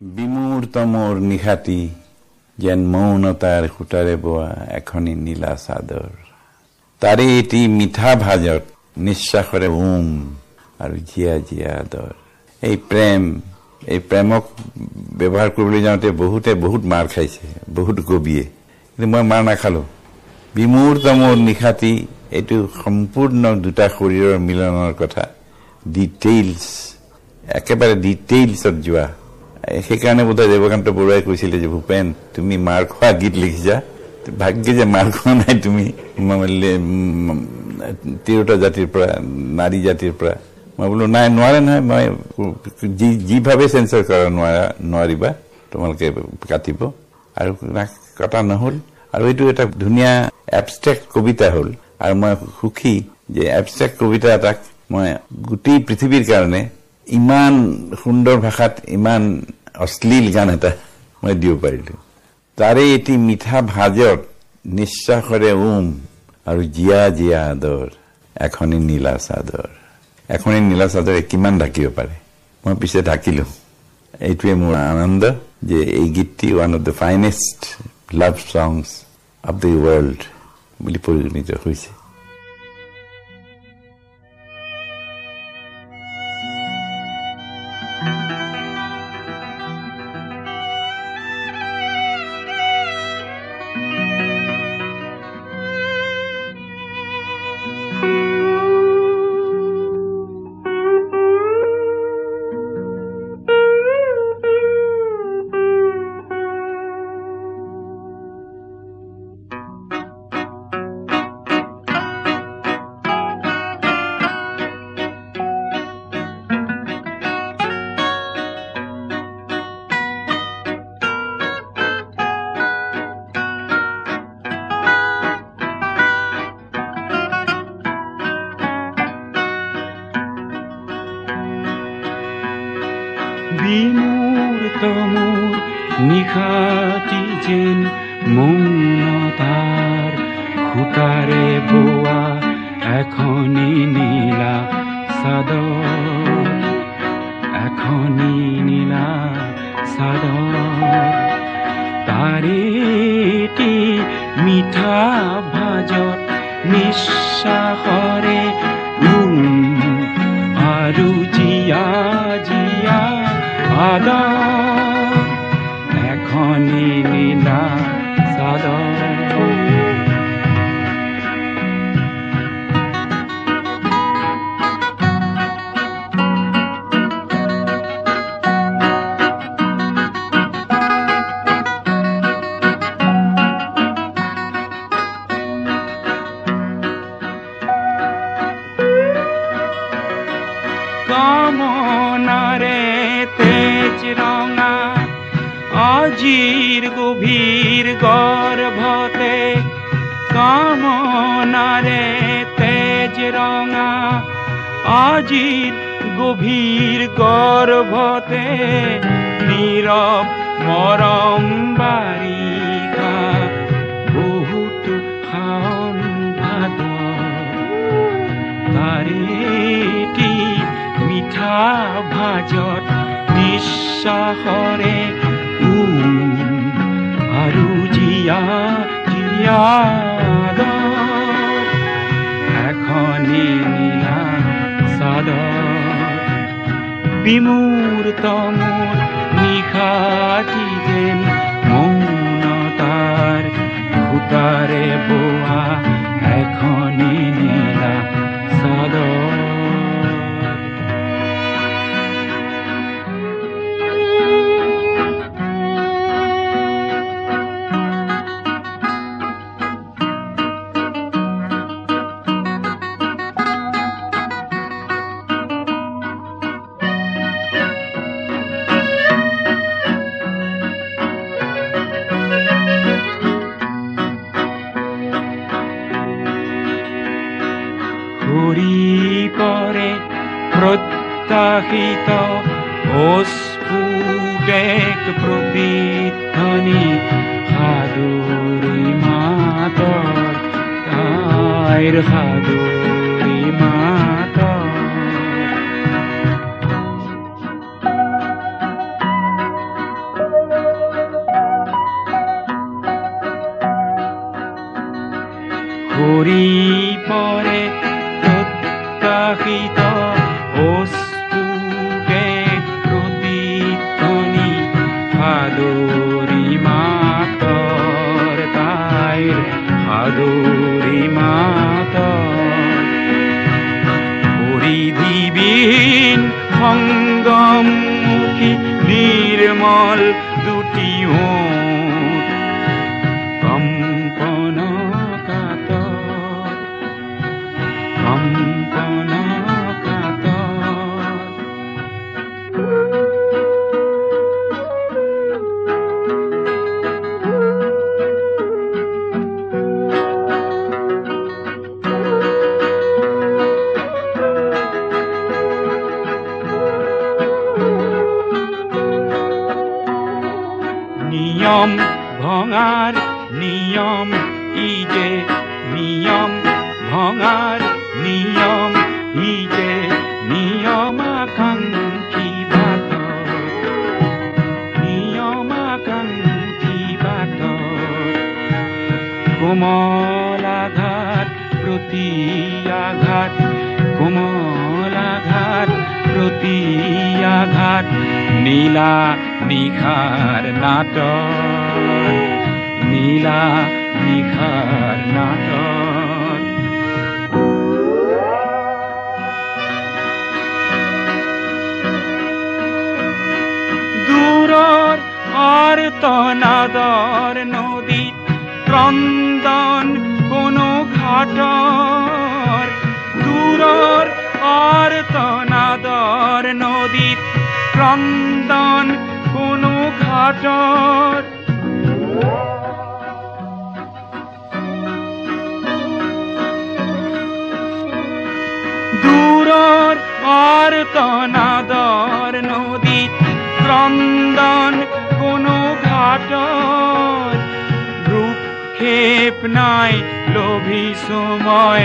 বিমূৰ্ত মোৰ নিশাতি যেন মৌনতাৰ সূতাৰে বোৱা এখনি নীলা চাদৰ। তাৰে এটি মিঠা ভাজত নিশ্বাসৰে উম আৰু জীয়া জীয়া আদৰ। এই প্ৰেম এই প্ৰেমক ব্যৱহাৰ কৰিবলৈ যাওঁতে বহুতে বহুত মাৰ খাইছে বহুত কবিয়ে কিন্তু মই মাৰ নাখালো। বিমূৰ্ত মোৰ নিশাতি এইটো সম্পূৰ্ণ দুটা শৰীৰৰ মিলনৰ কথা। ডিটেইলছ একেবাৰে ডিটেইলছত যোৱা। সেইকাৰণে বোধহয় দেৱকান্ত বৰুৱাই কৈছিলে যে ভূপেন তুমি মাৰ খোৱা গীত লিখিছা ভাগ্য যে মাৰ খোৱা নাই তুমি তিৰোতা জাতিৰ পৰা নাৰী জাতিৰ পৰা মই বোলো নাই নোৱাৰে নহয় মই যিভাৱে চেঞ্চাৰ কৰা নোৱাৰা নোৱাৰিবা তোমালোকে কাটিব আৰু কটা নহল আৰু এইটো এটা ধুনীয়া এবষ্ট্ৰেক্ট কবিতা হ'ল আৰু মই সুখী যে এবষ্ট্ৰেক্ট কবিতা এটাক মই গোটেই পৃথিৱীৰ কাৰণে ইমান সুন্দৰ ভাষাত ইমান অশ্লীল গান এটা মই দিব পাৰিলো। তাৰে এটি মিঠা ভাজত নিশ্বাসৰে উম আৰু জীয়া জীয়া আদৰ এখনি নীলা চাদৰ। এখনি নীলা চাদৰে কিমান ঢাকিব পাৰে? মই পিছে ঢাকিলো। এইটোৱে মোৰ আনন্দ যে এই গীতটি one of the finest love songs of the world বুলি পৰিগণিত হৈছে। নিখাতি যেন মৌনতার খুতারে বোয়া এখনই নীলা সাদ এখনই নীলা সাদ তারিটি মিঠা ভাজত নিঃসাহরে আরু জিয়া জিয়া আদা আজির গভীর গর্ভতে কামনারে তেজ রঙা আজির গভীর গর্ভতে নীরব মরম বারিকা বহুত খাওন ভাদ তারেটি মিঠা ভাজত নিঃশ্বাসরে জিয়া জীয়াদ এখনি নীলা চাদৰ বিমূৰ্ত nakitaw Ospubek propitani Haduri matar Tair haduri matar Hori pore Tutta hitar সাদৰী মাতৰ পরিধিবিহীন মুখী নির্মল দুটি ভঙাৰ নিয়ম ই যে নিয়ম ভঙাৰ নিয়ম ই যে নিয়মাকাংক্ষী বাট নিয়মাকাংক্ষী বাট কোমলাঘাত প্ৰতি আঘাত কোমলাঘাত প্ৰতি আঘাত নীলা নিশাৰ নাটক নীলা নিশাৰ নাটক। দূৰৰ আৰ্তনাদৰ নদীত ক্ৰন্দন কোনো ঘাটৰ দূৰৰ আৰ্তনাদৰ নদীত ক্ৰন্দন কোনো ঘাটৰ দূৰৰ আৰ্তনাদৰ নদীত ক্ৰন্দন কোনো ঘাটৰ ভ্ৰূক্ষেপ নাই লভিছো মই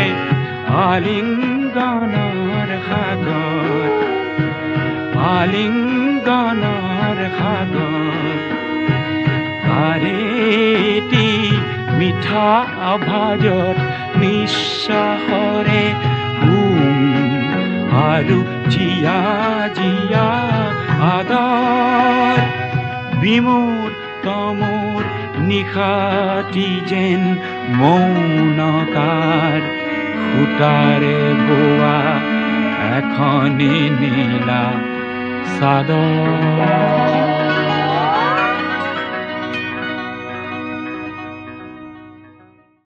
আলিংগনৰ সাগৰ আলিংগনৰ সাগৰ তাৰেটি মিঠা আভাজত নিশ্বাসৰে উম জিয়া জিয়া আদার। আদৰ বিমূৰ নিখাটি যেন মৌনকার। সূতাৰে বোৱা এখনি নীলা চাদৰ